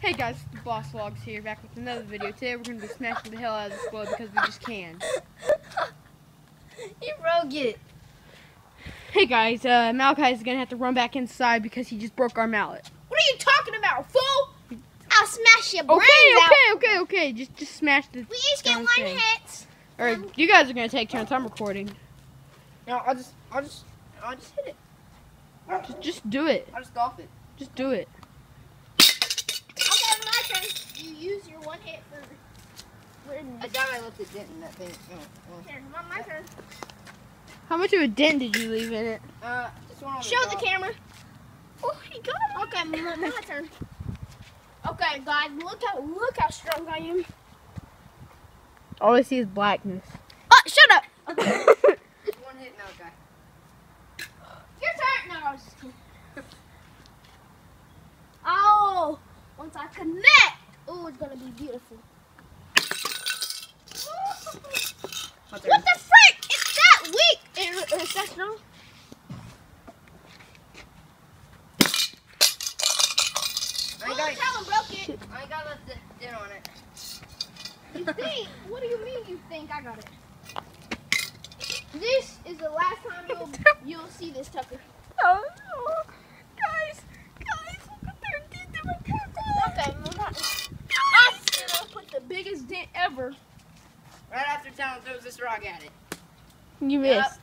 Hey guys, the Boss Vlogs here, back with another video. Today we're going to be smashing the hell out of this globe because we just can. You broke it. Hey guys, uh, Malachi is going to have to run back inside because he just broke our mallet. What are you talking about, fool? I'll smash your brains Okay, out. okay, okay, okay. Just just smash the We each get one thing. hit. Alright, you guys are going to take turns. I'm recording. No, I'll just, I'll just, I'll just hit it. Just, just do it. I'll just golf it. Just do it. Okay, my turn. You use your one hit for. I thought I left a dent in that thing. Oh, oh. Here, my, my turn. How much of a dent did you leave in it? Uh, just one on Show the top. camera. Oh, he got it. Okay, my, my turn. Okay, guys, look how look how strong I am. All I see is blackness. Oh, shut up. One hit, Malachi. Your turn. No, I was just kidding. Oh, once I connect, oh, it's gonna be beautiful. What the frick? It's that weak. It, it's that strong. I got, Talon broke it. I got a dent on it. You think? what do you mean you think I got it? This is the last time you'll you'll see this, Tucker. Oh, guys, guys, look at their dent in my Okay, I'm not. I'm gonna put the biggest dent ever. Right after Talon throws this rock at it. You Yep. missed.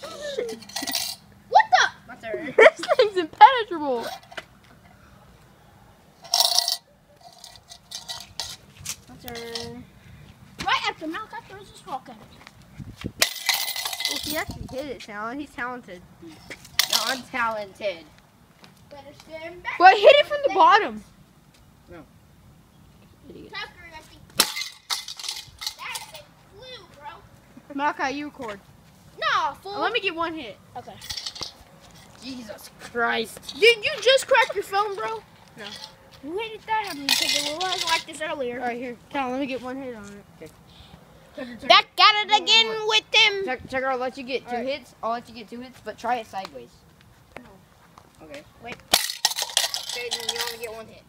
What the? My turn. this thing's impenetrable. My turn. Right after Malachi throws this rock at it. Well, he actually hit it, Talon. He's talented. I'm talented. Better stand back. Well, hit it from the bottom. No. Idiot. Tucker, I think. That thing flew, bro. Malachi, you record. Nah, fool. Oh, let me get one hit. Okay. Jesus Christ. Did you just crack your phone, bro? No. When did that happen? Because it was like this earlier. All right, here, Talon. Let me get one hit on it. Okay. Back at it again with them. Check, Tucker, I'll let you get two Alright. hits. I'll let you get two hits, but try it sideways. No. Okay. Wait. Okay, then you only get one hit.